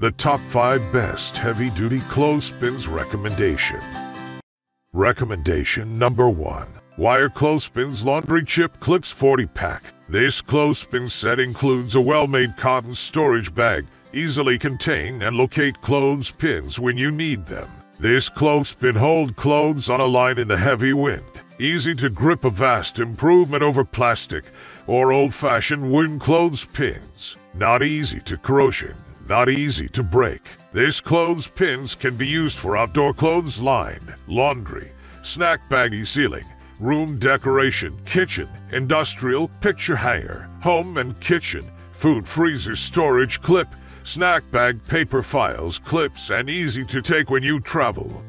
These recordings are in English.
The top 5 best heavy-duty clothespins recommendation. Recommendation number 1. Wire Clothespins Laundry Chip Clips 40 Pack. This clothespin set includes a well-made cotton storage bag, easily contain and locate clothespins when you need them. This clothespin hold clothes on a line in the heavy wind. Easy to grip a vast improvement over plastic or old-fashioned wooden clothespins. Not easy to corrosion not easy to break. This clothespins can be used for outdoor clothes line, laundry, snack baggy sealing, room decoration, kitchen, industrial, picture hanger, home and kitchen, food freezer storage clip, snack bag paper files, clips, and easy to take when you travel.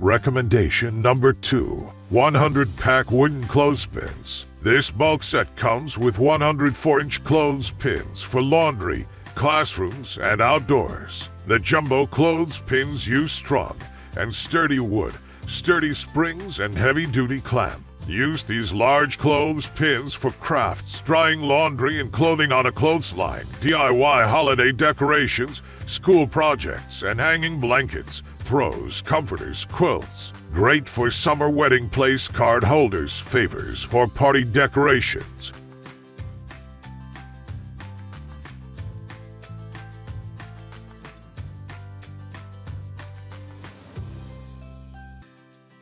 Recommendation number 2 100 pack wooden clothespins. This bulk set comes with 104 inch clothespins for laundry, classrooms, and outdoors. The jumbo clothespins use strong and sturdy wood, sturdy springs, and heavy duty clamp. Use these large clothespins for crafts, drying laundry and clothing on a clothesline, DIY holiday decorations, school projects, and hanging blankets, throws, comforters, quilts. Great for summer wedding place card holders, favors, or party decorations.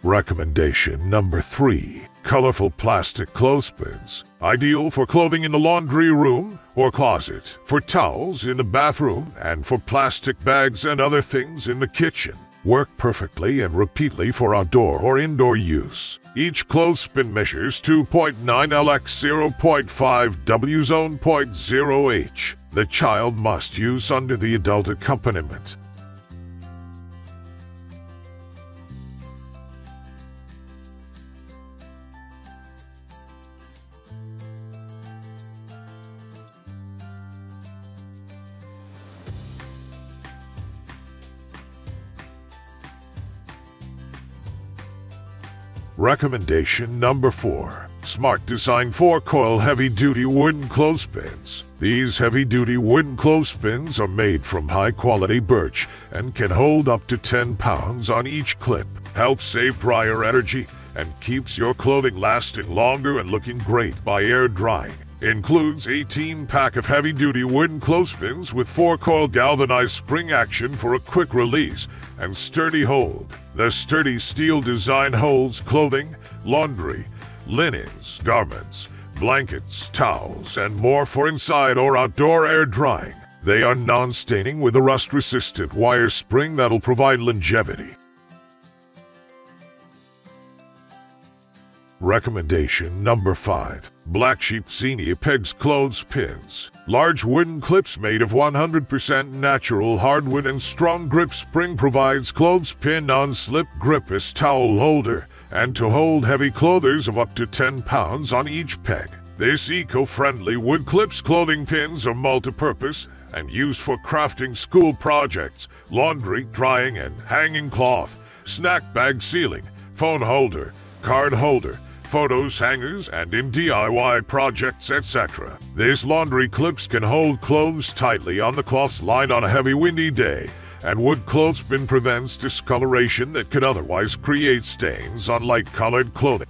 Recommendation number 3. Colorful plastic clothespins. Ideal for clothing in the laundry room or closet, for towels in the bathroom, and for plastic bags and other things in the kitchen work perfectly and repeatedly for outdoor or indoor use. Each clothespin measures 2.9 LX 0.5 W zone 0.0 H. The child must use under the adult accompaniment. Recommendation number 4. Smart Design 4-coil heavy-duty wooden clothespins. These heavy-duty wooden clothespins are made from high-quality birch and can hold up to 10 pounds on each clip. Helps save dryer energy and keeps your clothing lasting longer and looking great by air drying. Includes 18 pack of heavy-duty wooden clothespins with 4-coil galvanized spring action for a quick release and sturdy hold. The sturdy steel design holds clothing, laundry, linens, garments, blankets, towels, and more for inside or outdoor air drying. They are non-staining with a rust-resistant wire spring that'll provide longevity. Recommendation number 5. Black Sheep Zenia Pegs Clothes Pins. Large wooden clips made of 100% natural hardwood and strong grip spring provides clothes clothespin non-slip grip as towel holder and to hold heavy clothers of up to 10 pounds on each peg. This eco-friendly wood clips clothing pins are multi-purpose and used for crafting school projects, laundry, drying, and hanging cloth, snack bag sealing, phone holder, card holder, photos, hangers, and in DIY projects, etc. These laundry clips can hold clothes tightly on the cloths lined on a heavy windy day, and wood clothespin prevents discoloration that could otherwise create stains on light-colored clothing.